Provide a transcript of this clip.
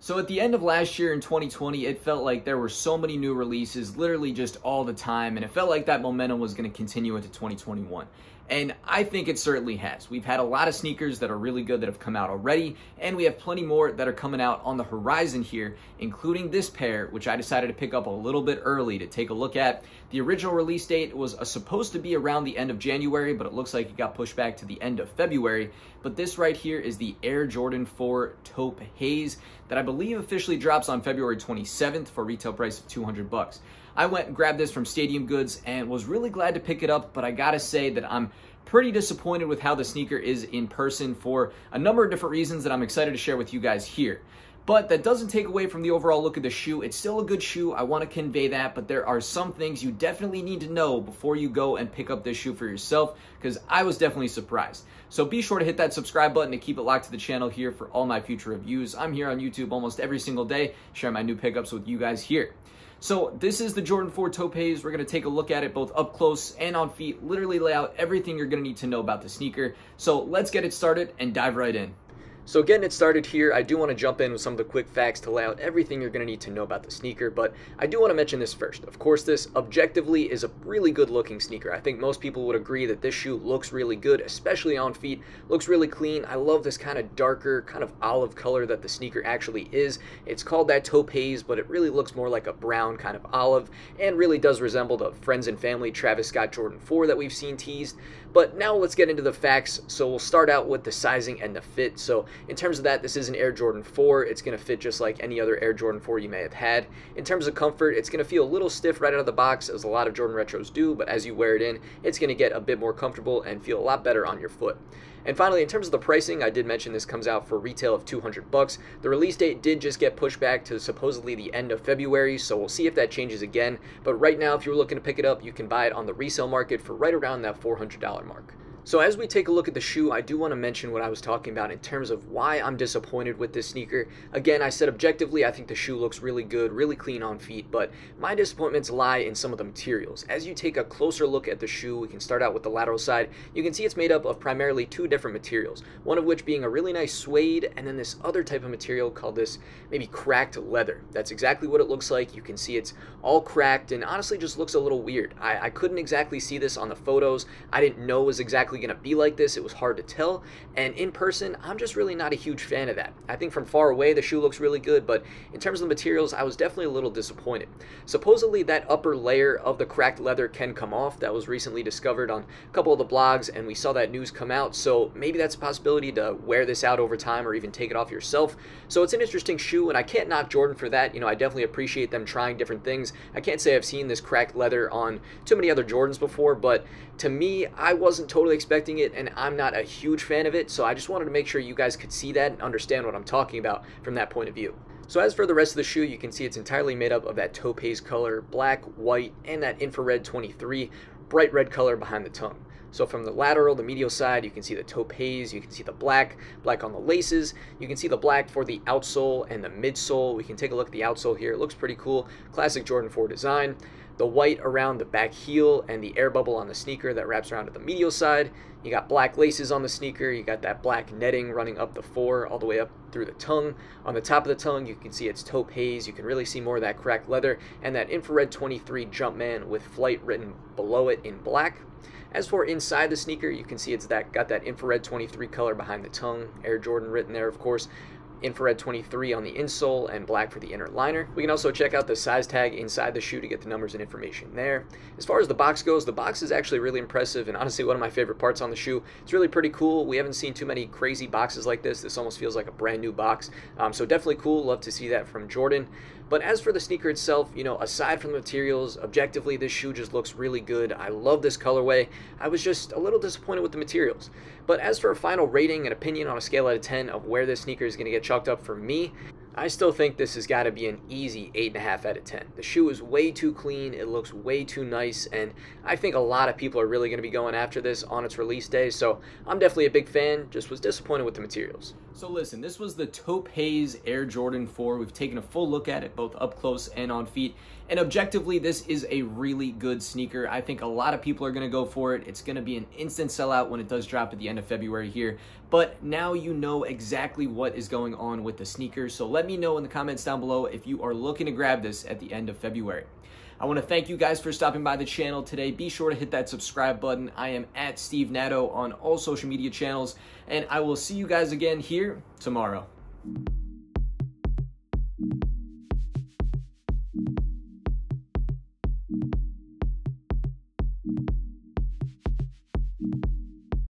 So at the end of last year in 2020, it felt like there were so many new releases, literally just all the time, and it felt like that momentum was going to continue into 2021. And I think it certainly has. We've had a lot of sneakers that are really good that have come out already, and we have plenty more that are coming out on the horizon here, including this pair, which I decided to pick up a little bit early to take a look at. The original release date was uh, supposed to be around the end of January, but it looks like it got pushed back to the end of February. But this right here is the Air Jordan 4 Taupe Haze that I believe officially drops on February 27th for retail price of 200 bucks. I went and grabbed this from Stadium Goods and was really glad to pick it up, but I gotta say that I'm pretty disappointed with how the sneaker is in person for a number of different reasons that I'm excited to share with you guys here. But that doesn't take away from the overall look of the shoe. It's still a good shoe. I want to convey that, but there are some things you definitely need to know before you go and pick up this shoe for yourself because I was definitely surprised. So be sure to hit that subscribe button to keep it locked to the channel here for all my future reviews. I'm here on YouTube almost every single day, sharing my new pickups with you guys here. So this is the Jordan 4 Taupe Haze. We're going to take a look at it both up close and on feet, literally lay out everything you're going to need to know about the sneaker. So let's get it started and dive right in. So getting it started here, I do want to jump in with some of the quick facts to lay out everything you're going to need to know about the sneaker, but I do want to mention this first. Of course, this objectively is a really good looking sneaker. I think most people would agree that this shoe looks really good, especially on feet, looks really clean. I love this kind of darker, kind of olive color that the sneaker actually is. It's called that taupe but it really looks more like a brown kind of olive and really does resemble the friends and family Travis Scott Jordan 4 that we've seen teased. But now let's get into the facts. So we'll start out with the sizing and the fit. So in terms of that, this is an Air Jordan 4. It's going to fit just like any other Air Jordan 4 you may have had. In terms of comfort, it's going to feel a little stiff right out of the box, as a lot of Jordan Retros do, but as you wear it in, it's going to get a bit more comfortable and feel a lot better on your foot. And finally, in terms of the pricing, I did mention this comes out for retail of 200 bucks. The release date did just get pushed back to supposedly the end of February, so we'll see if that changes again. But right now, if you're looking to pick it up, you can buy it on the resale market for right around that $400 mark. So as we take a look at the shoe, I do want to mention what I was talking about in terms of why I'm disappointed with this sneaker. Again, I said objectively, I think the shoe looks really good, really clean on feet, but my disappointments lie in some of the materials. As you take a closer look at the shoe, we can start out with the lateral side. You can see it's made up of primarily two different materials, one of which being a really nice suede, and then this other type of material called this maybe cracked leather. That's exactly what it looks like. You can see it's all cracked and honestly just looks a little weird. I, I couldn't exactly see this on the photos. I didn't know was exactly going to be like this. It was hard to tell. And in person, I'm just really not a huge fan of that. I think from far away, the shoe looks really good, but in terms of the materials, I was definitely a little disappointed. Supposedly, that upper layer of the cracked leather can come off. That was recently discovered on a couple of the blogs, and we saw that news come out. So maybe that's a possibility to wear this out over time or even take it off yourself. So it's an interesting shoe, and I can't knock Jordan for that. You know, I definitely appreciate them trying different things. I can't say I've seen this cracked leather on too many other Jordans before, but to me, I wasn't totally expecting it, and I'm not a huge fan of it, so I just wanted to make sure you guys could see that and understand what I'm talking about from that point of view. So as for the rest of the shoe, you can see it's entirely made up of that haze color, black, white, and that infrared 23, bright red color behind the tongue. So from the lateral, the medial side, you can see the haze, you can see the black, black on the laces, you can see the black for the outsole and the midsole. We can take a look at the outsole here. It looks pretty cool. Classic Jordan 4 design the white around the back heel and the air bubble on the sneaker that wraps around to the medial side. You got black laces on the sneaker. You got that black netting running up the four all the way up through the tongue. On the top of the tongue, you can see it's haze. You can really see more of that cracked leather and that infrared 23 Jumpman with flight written below it in black. As for inside the sneaker, you can see it's that got that infrared 23 color behind the tongue, Air Jordan written there, of course infrared 23 on the insole and black for the inner liner. We can also check out the size tag inside the shoe to get the numbers and information there. As far as the box goes, the box is actually really impressive and honestly one of my favorite parts on the shoe. It's really pretty cool. We haven't seen too many crazy boxes like this. This almost feels like a brand new box. Um, so definitely cool. Love to see that from Jordan. But as for the sneaker itself, you know, aside from the materials, objectively, this shoe just looks really good. I love this colorway. I was just a little disappointed with the materials. But as for a final rating and opinion on a scale out of 10 of where this sneaker is going to get chalked up for me, I still think this has got to be an easy 8.5 out of 10. The shoe is way too clean, it looks way too nice, and I think a lot of people are really going to be going after this on its release day, so I'm definitely a big fan, just was disappointed with the materials. So listen, this was the Haze Air Jordan 4. We've taken a full look at it both up close and on feet, And objectively, this is a really good sneaker. I think a lot of people are going to go for it. It's going to be an instant sellout when it does drop at the end of February here. But now you know exactly what is going on with the sneaker. So let me know in the comments down below if you are looking to grab this at the end of February. I want to thank you guys for stopping by the channel today. Be sure to hit that subscribe button. I am at Steve Natto on all social media channels, and I will see you guys again here tomorrow.